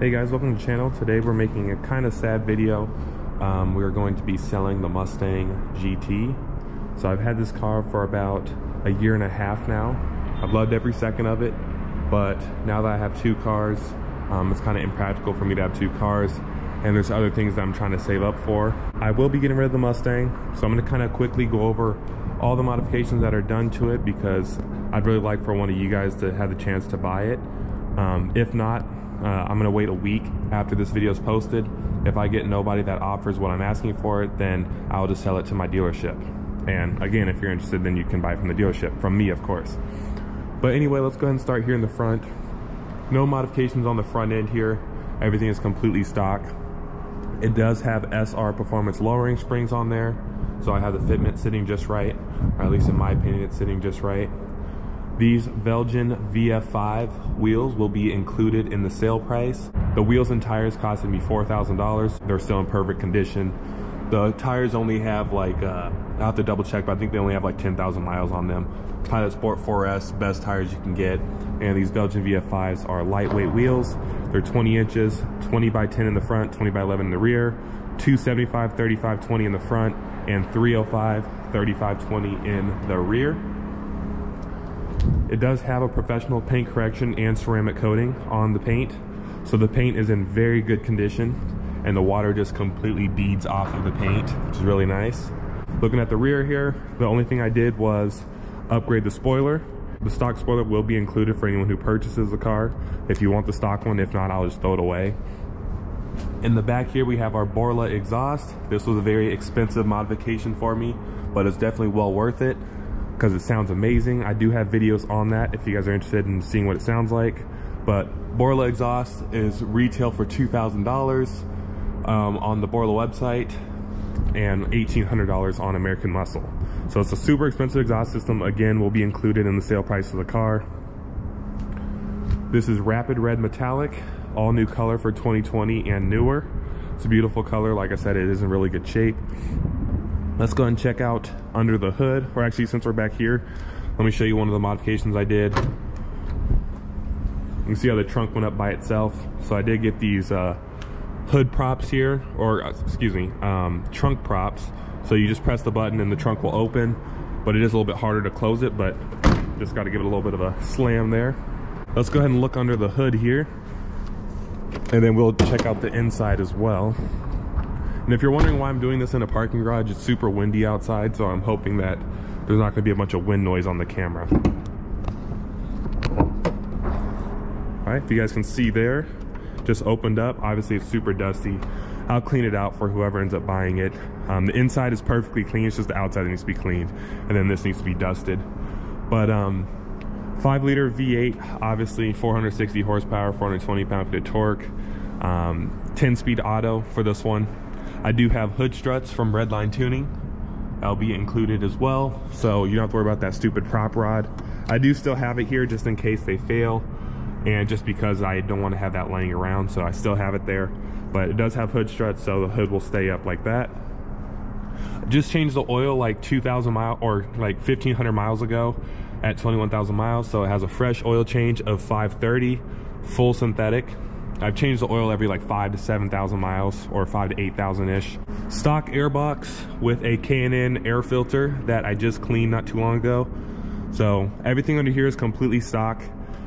Hey guys, welcome to the channel. Today we're making a kind of sad video. Um, we're going to be selling the Mustang GT. So I've had this car for about a year and a half now. I've loved every second of it, but now that I have two cars, um, it's kind of impractical for me to have two cars and there's other things that I'm trying to save up for. I will be getting rid of the Mustang, so I'm gonna kind of quickly go over all the modifications that are done to it because I'd really like for one of you guys to have the chance to buy it. Um, if not, uh, I'm gonna wait a week after this video is posted. If I get nobody that offers what I'm asking for it, then I'll just sell it to my dealership. And again, if you're interested, then you can buy from the dealership, from me, of course. But anyway, let's go ahead and start here in the front. No modifications on the front end here. Everything is completely stock. It does have SR Performance lowering springs on there. So I have the fitment sitting just right, or at least in my opinion, it's sitting just right. These Velgen VF5 wheels will be included in the sale price. The wheels and tires costed me $4,000. They're still in perfect condition. The tires only have like, uh, i have to double check, but I think they only have like 10,000 miles on them. Pilot Sport 4S, best tires you can get. And these Velgen VF5s are lightweight wheels. They're 20 inches, 20 by 10 in the front, 20 by 11 in the rear, 275, 35, 20 in the front, and 305, 35, 20 in the rear. It does have a professional paint correction and ceramic coating on the paint. So the paint is in very good condition and the water just completely beads off of the paint, which is really nice. Looking at the rear here, the only thing I did was upgrade the spoiler. The stock spoiler will be included for anyone who purchases the car. If you want the stock one, if not, I'll just throw it away. In the back here, we have our Borla exhaust. This was a very expensive modification for me, but it's definitely well worth it because it sounds amazing. I do have videos on that if you guys are interested in seeing what it sounds like. But Borla exhaust is retail for $2,000 um, on the Borla website and $1,800 on American Muscle. So it's a super expensive exhaust system. Again, will be included in the sale price of the car. This is Rapid Red Metallic, all new color for 2020 and newer. It's a beautiful color. Like I said, it is in really good shape. Let's go and check out under the hood, or actually since we're back here, let me show you one of the modifications I did. You can see how the trunk went up by itself. So I did get these uh, hood props here, or uh, excuse me, um, trunk props. So you just press the button and the trunk will open, but it is a little bit harder to close it, but just got to give it a little bit of a slam there. Let's go ahead and look under the hood here, and then we'll check out the inside as well. And if you're wondering why I'm doing this in a parking garage, it's super windy outside, so I'm hoping that there's not gonna be a bunch of wind noise on the camera. All right, if you guys can see there, just opened up. Obviously it's super dusty. I'll clean it out for whoever ends up buying it. Um, the inside is perfectly clean, it's just the outside that needs to be cleaned. And then this needs to be dusted. But um, five liter V8, obviously 460 horsepower, 420 pound feet of torque. Um, 10 speed auto for this one. I do have hood struts from Redline Tuning. That'll be included as well. So you don't have to worry about that stupid prop rod. I do still have it here just in case they fail. And just because I don't want to have that laying around. So I still have it there. But it does have hood struts so the hood will stay up like that. Just changed the oil like 2,000 miles or like 1,500 miles ago at 21,000 miles. So it has a fresh oil change of 530, full synthetic. I've changed the oil every like five to 7,000 miles or five to 8,000-ish. Stock airbox with a K&N air filter that I just cleaned not too long ago. So everything under here is completely stock.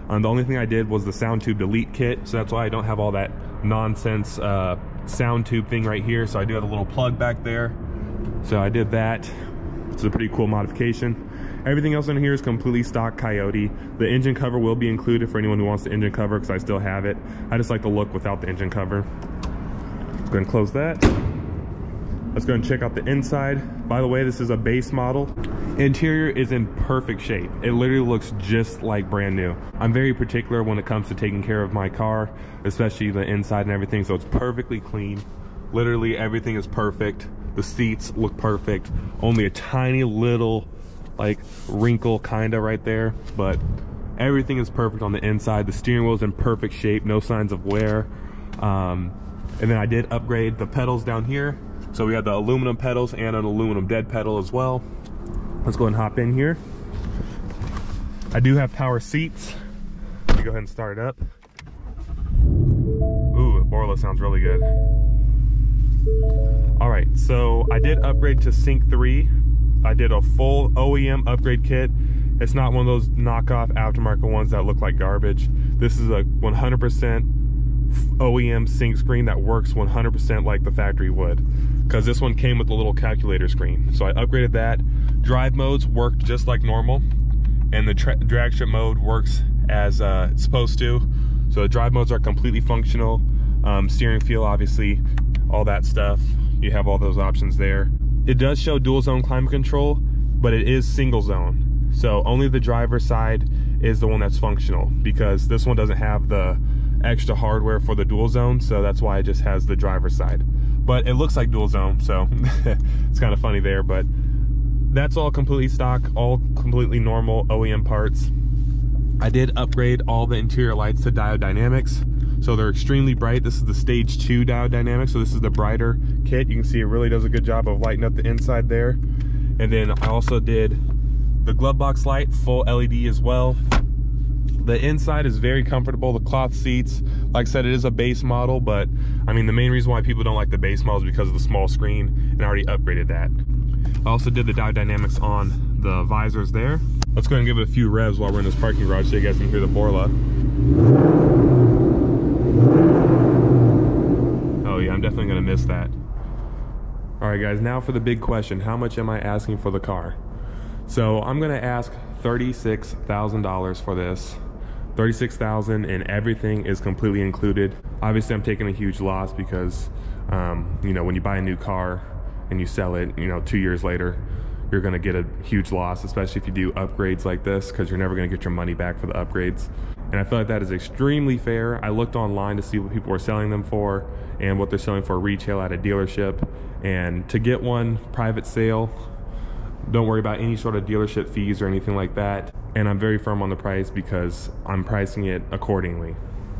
Um, the only thing I did was the sound tube delete kit. So that's why I don't have all that nonsense uh, sound tube thing right here. So I do have a little plug back there. So I did that. It's a pretty cool modification. Everything else in here is completely stock Coyote. The engine cover will be included for anyone who wants the engine cover because I still have it. I just like the look without the engine cover. Let's go and close that. Let's go and check out the inside. By the way, this is a base model. Interior is in perfect shape. It literally looks just like brand new. I'm very particular when it comes to taking care of my car, especially the inside and everything, so it's perfectly clean. Literally everything is perfect. The seats look perfect. Only a tiny little like wrinkle kinda right there, but everything is perfect on the inside. The steering wheel is in perfect shape, no signs of wear. Um, and then I did upgrade the pedals down here. So we have the aluminum pedals and an aluminum dead pedal as well. Let's go and hop in here. I do have power seats. Let me go ahead and start it up. Ooh, that sounds really good. All right, so I did upgrade to Sync 3. I did a full OEM upgrade kit. It's not one of those knockoff aftermarket ones that look like garbage. This is a 100% OEM sync screen that works 100% like the factory would. Because this one came with a little calculator screen. So I upgraded that. Drive modes worked just like normal. And the drag strip mode works as uh, it's supposed to. So the drive modes are completely functional. Um, steering feel, obviously, all that stuff. You have all those options there. It does show dual zone climate control, but it is single zone. So only the driver's side is the one that's functional because this one doesn't have the extra hardware for the dual zone. So that's why it just has the driver's side. But it looks like dual zone, so it's kind of funny there. But that's all completely stock, all completely normal OEM parts. I did upgrade all the interior lights to diode dynamics. So they're extremely bright. This is the stage two diode dynamics. So this is the brighter kit. You can see it really does a good job of lighting up the inside there. And then I also did the glove box light, full LED as well. The inside is very comfortable. The cloth seats, like I said, it is a base model, but I mean, the main reason why people don't like the base model is because of the small screen, and I already upgraded that. I also did the diode dynamics on the visors there. Let's go ahead and give it a few revs while we're in this parking garage so you guys can hear the Borla. Oh yeah, I'm definitely gonna miss that. All right guys, now for the big question. How much am I asking for the car? So I'm gonna ask $36,000 for this. 36,000 and everything is completely included. Obviously I'm taking a huge loss because, um, you know, when you buy a new car and you sell it, you know, two years later, you're to get a huge loss, especially if you do upgrades like this, because you're never to get your money back for the upgrades. And I feel like that is extremely fair. I looked online to see what people were selling them for and what they're selling for retail at a dealership. And to get one private sale, don't worry about any sort of dealership fees or anything like that. And I'm very firm on the price because I'm pricing it accordingly.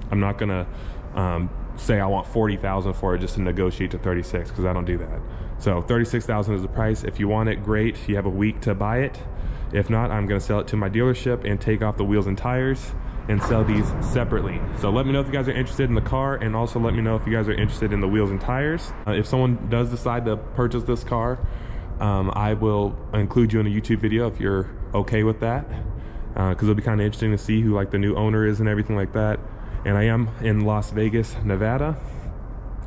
I'm not gonna um, say I want 40,000 for it just to negotiate to 36 because I don't do that. So 36,000 is the price. If you want it, great. You have a week to buy it. If not, I'm gonna sell it to my dealership and take off the wheels and tires and sell these separately. So let me know if you guys are interested in the car and also let me know if you guys are interested in the wheels and tires. Uh, if someone does decide to purchase this car, um, I will include you in a YouTube video if you're okay with that. Because uh, it'll be kind of interesting to see who like the new owner is and everything like that. And I am in Las Vegas, Nevada.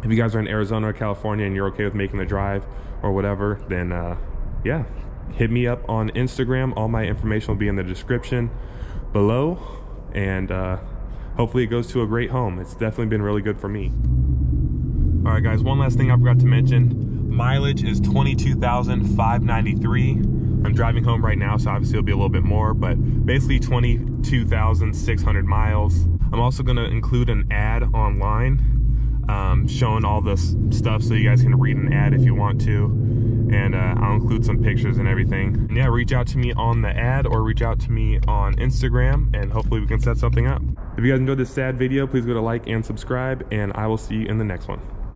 If you guys are in Arizona or California and you're okay with making the drive or whatever, then uh, yeah, hit me up on Instagram. All my information will be in the description below. And uh, hopefully it goes to a great home. It's definitely been really good for me. All right, guys, one last thing I forgot to mention. Mileage is 22,593. I'm driving home right now, so obviously it'll be a little bit more, but basically 22,600 miles. I'm also gonna include an ad online um, showing all this stuff so you guys can read an ad if you want to. And uh, I'll include some pictures and everything. And yeah, reach out to me on the ad or reach out to me on Instagram and hopefully we can set something up. If you guys enjoyed this sad video, please go to like and subscribe and I will see you in the next one.